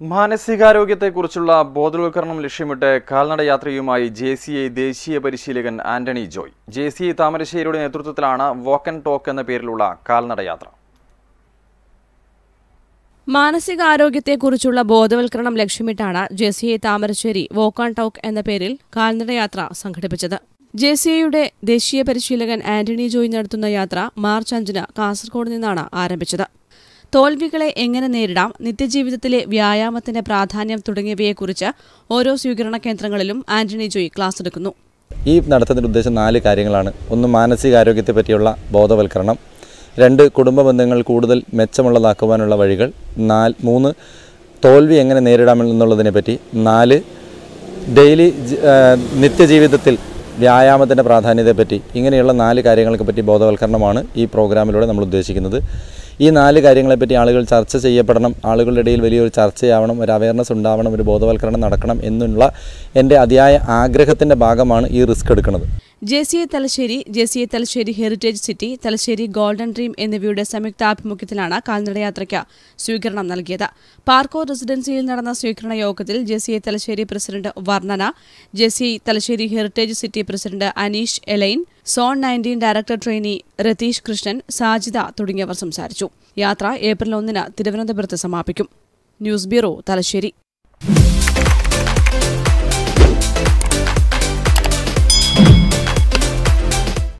മാനസികാരോഗ്യത്തെക്കുറിച്ചുള്ള ബോധവൽക്കരണം ലക്ഷ്യമിട്ട് കാൽനട യാത്രയുമായി ജെ സി ഐ ദേശീയ പരിശീലകൻ Antony Joy. J C I താമരശ്ശേരിയുടെ നേതൃത്വത്തിലാണ് വോക്ക് ആൻഡ് ടോക്ക് എന്ന പേരിലുള്ള കാൽനട യാത്ര. മാനസികാരോഗ്യത്തെക്കുറിച്ചുള്ള ബോധവൽക്കരണം ലക്ഷ്യമിട്ടാണ് J C I Thamarassery walk and talk എന്ന പേരിൽ കാൽനടയാത്ര സംഘടിപ്പിച്ചത്. ജെ സി ഐയുടെ ദേശീയ പരിശീലകൻ ആന്റണി ജോയ് നടത്തുന്ന യാത്ര മാർച്ച് അഞ്ചിന് കാസർഗോഡ് നിന്നാണ് ആരംഭിച്ചത്. തോൽവികളെ എങ്ങനെ നേരിടാം നിത്യജീവിതത്തിലെ വ്യായാമത്തിന്റെ പ്രാധാന്യം തുടങ്ങിയവയെക്കുറിച്ച് ഓരോ സ്വീകരണ കേന്ദ്രങ്ങളിലും ആന്റണി ജോയി ക്ലാസ് എടുക്കുന്നു. ഈ നടത്തത്തിന്റെ ഉദ്ദേശം നാല് കാര്യങ്ങളാണ്. ഒന്ന് മാനസികാരോഗ്യത്തെ പറ്റിയുള്ള ബോധവൽക്കരണം. രണ്ട് കുടുംബ ബന്ധങ്ങൾ കൂടുതൽ മെച്ചമുള്ളതാക്കുവാനുള്ള വഴികൾ. നാല് മൂന്ന് തോൽവി എങ്ങനെ നേരിടാമെന്നുള്ളതിനെ പറ്റി. നാല് ഡെയിലി നിത്യജീവിതത്തിൽ വ്യായാമത്തിന്റെ പ്രാധാന്യത്തെപ്പറ്റി ഇങ്ങനെയുള്ള നാല് കാര്യങ്ങളെ പറ്റി ബോധവൽക്കരണമാണ് ഈ പ്രോഗ്രാമിലൂടെ നമ്മൾ ഉദ്ദേശിക്കുന്നത്. ഈ നാല് കാര്യങ്ങളെപ്പറ്റി ആളുകൾ ചർച്ച ചെയ്യപ്പെടണം. ആളുകളുടെ ഇടയിൽ വലിയൊരു ചർച്ചയാവണം ഒരു അവയർനെസ് ഉണ്ടാവണം ഒരു ബോധവൽക്കരണം നടക്കണം എന്നുള്ള എന്റെ അതിയായ ആഗ്രഹത്തിന്റെ ഭാഗമാണ് ഈ റിസ്ക് എടുക്കുന്നത്. J C A Thalassery J C A Thalassery heritage city Thalassery golden dream എന്നിവയുടെ സംയുക്താഭിമുഖ്യത്തിലാണ് കാൽനടയാത്രയ്ക്ക് സ്വീകരണം നൽകിയത്. പാർക്കോ റെസിഡൻസിയിൽ നടന്ന സ്വീകരണ യോഗത്തിൽ J C A Thalassery president Varnana J C Thalassery heritage city president Aneesh A-line zone nineteen director trainee Ratheesh Krishnan Sajitha തുടങ്ങിയവർ സംസാരിച്ചു. യാത്ര ഏപ്രിൽ ഒന്നിന് തിരുവനന്തപുരത്ത് സമാപിക്കും. News bureau Thalassery.